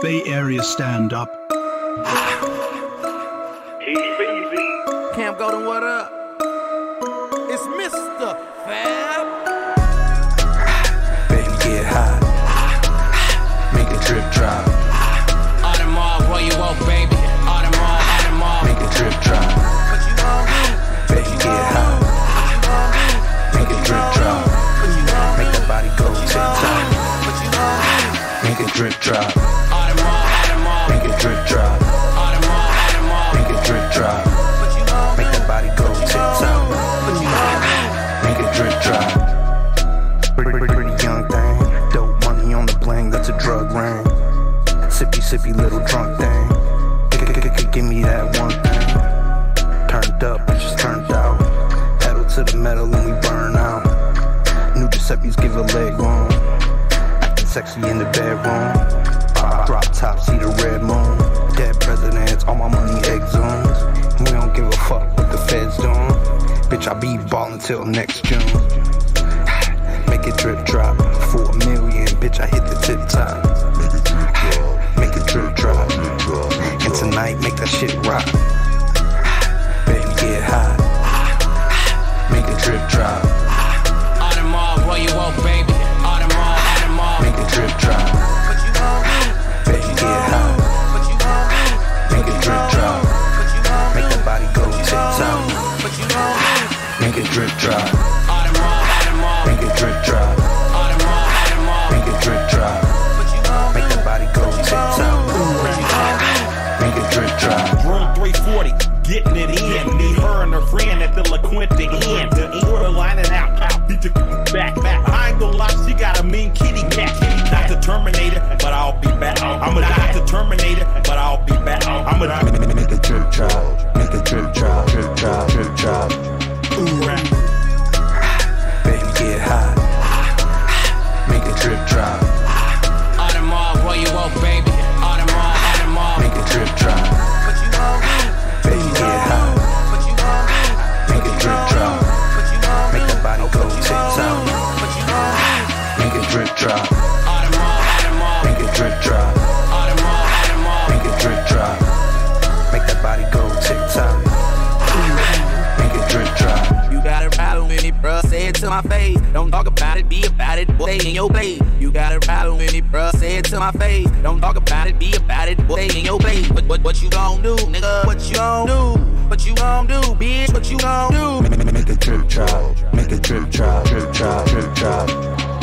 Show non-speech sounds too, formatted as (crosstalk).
Bay Area stand up. Cam Golden, what up? It's Mr. Fab. Baby, get high. Make a drip drop. Audemars, what you want, baby? Audemars, Audemars. Make a drip drop. What you gon' Baby, get high. Make a drip drop. Make the body go tick tock. What you gon' Make a drip drop. Make a drip drop. Make a drip drop. Make the body go tick tock. Make a drip drop. Pretty, pretty, young thing. Dope money on the bling, that's a drug ring. Sippy, sippy little drunk thing. Give me that one thing. Turned up, just turned out. Pedal to the metal and we burn out. New Giuseppe's give a leg room. Acting sexy in the bedroom. Drop top, see the red moon. Dead presidents, all my money exhumes. We don't give a fuck what the feds doing. Bitch, I be ballin' till next June. (sighs) Make it drip drop. For a million, bitch, I hit the tip top. (sighs) Make it drip drop. And tonight, make that shit rock. (sighs) Baby, get hot. Make it drip drop. Make it drip Audemars. Make it drip Audemars. Make it drip drop. What you gon' Make the body go tick tock. Make it drip drop. Room 340, getting it in. Me, her, and her friend at the La Quinta Inn. Order lining out, out, beat your back, back. I ain't gonna lie, she got a mean kitty cat. Not the Terminator, but I'll be back. I'm a not the Terminator, but I'll be back. I'm a Make, a drip drop. Make a drip drop. Make a drip drop. Make a drip drop. Make a drip drop. Make that body go tick tock. Make a drip drop. You got a problem with me, bruh. Say it to my face. Don't talk about it, be about it. Boy, stay in your place. You got a problem with me, bruh. Say it to my face. Don't talk about it, be about it. Boy, stay in your place. What, what, what you gon' do, nigga? What you gon' do? What you gon' do, bitch? What you gon' do? Make, make, make a drip drop. Make a drip drop. Drip drop. Drip. Drop